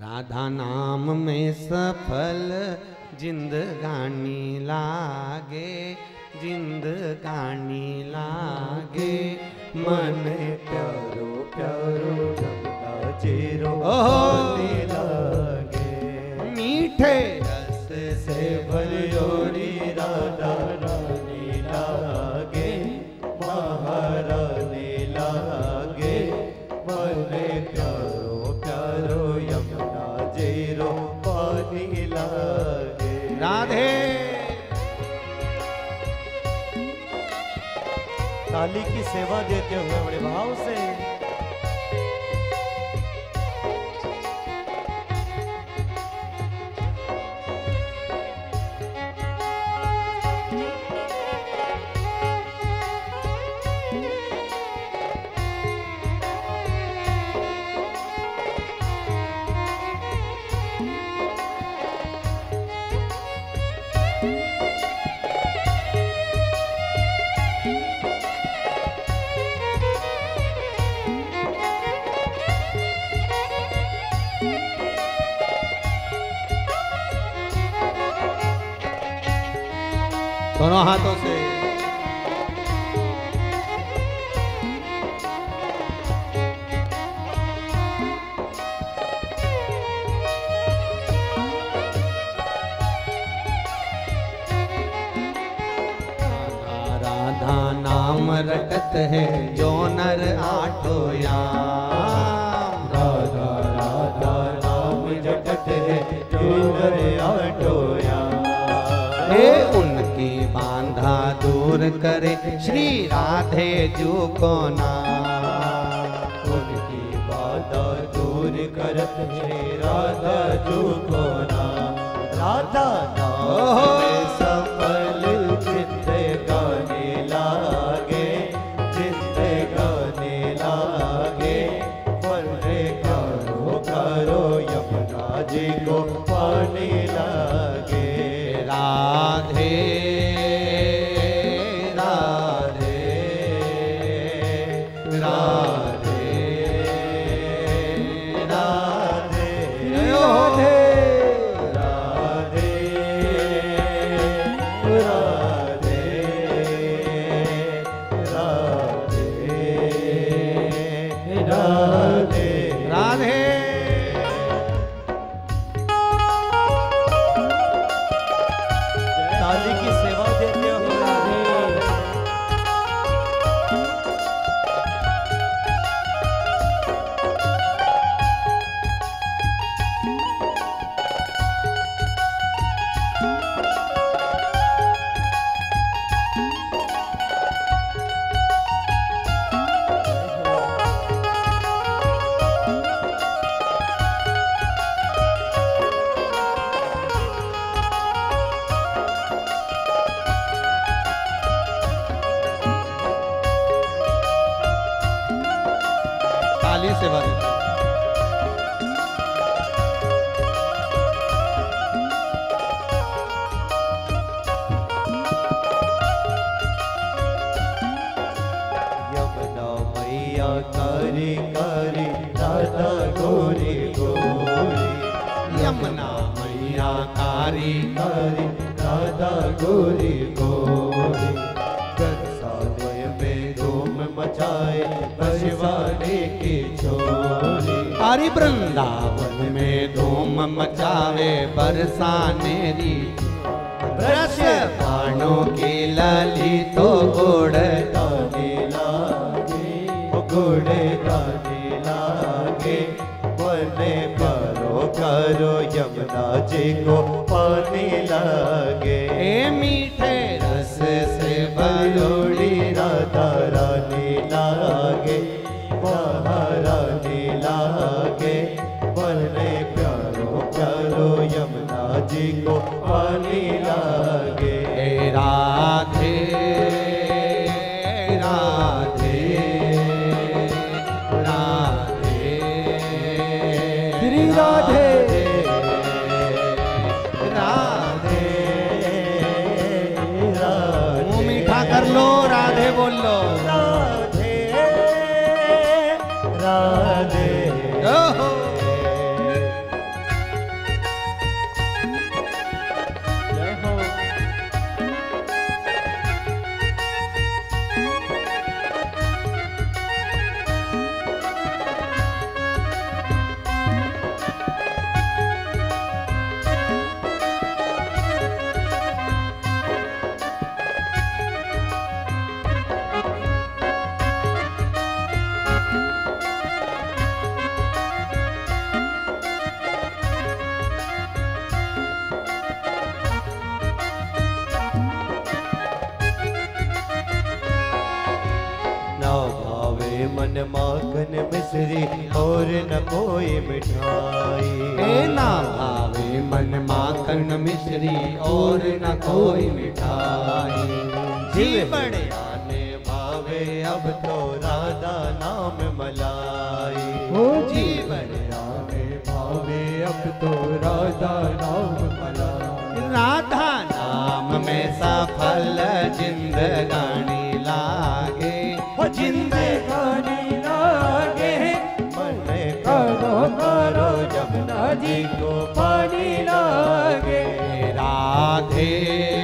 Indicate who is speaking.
Speaker 1: राधा नाम में सफल जिंदगानी लागे जिंदगानी लागे मन
Speaker 2: प्यारो ताली की सेवा देते हुए बड़े भाव से।
Speaker 1: दोनों हाथों से। नाम रटत है, जो नर आठो
Speaker 2: राधा राधा नाम जगत है ज़ोर आटोया
Speaker 1: हे उनकी बांधा दूर करे श्री राधे जू को नाम।
Speaker 2: उनकी बाधा दूर करत श्री राधा जू को नाम। राधा नाम सफल चित्त गाने लागे, चित्त गाने लागे। बल्ले करो करो यमुना जी को पानी लागे।
Speaker 1: राधे राधे से
Speaker 2: मैया कारी कारी राधा गोरी गोरी।
Speaker 1: यमुना मैया
Speaker 2: मचाए बशवाने की छोरी
Speaker 1: हरि वृंदावन में धूम मचावे बरसाने री। ब्रश बाणों की लली तो गोड़
Speaker 2: गाने लागे। घोड़े गाने लागे। बने करो करो यमुना जी को पानी लागे।
Speaker 1: ए मीठे रस से
Speaker 2: बलोड़ी लागे महारानी लागे। बने प्यारो प्यारो यमुना जी को पानी लागे।
Speaker 1: राधे राधे राधे
Speaker 2: श्री राधे
Speaker 1: राधे
Speaker 2: राधे।
Speaker 1: मुँह मीठा कर लो राधे बोल लो।
Speaker 2: मन
Speaker 1: माखन
Speaker 2: मिश्री और न कोई मिठाई।
Speaker 1: ना भावे मन माखन मिश्री और न कोई मिठाई। जीवन
Speaker 2: आने भावे अब तो राधा नाम मलाई।
Speaker 1: हो जीवन आने भावे अब तो राधा नाम मलाई। राधा। नाम में सफल जिंदगा Deus.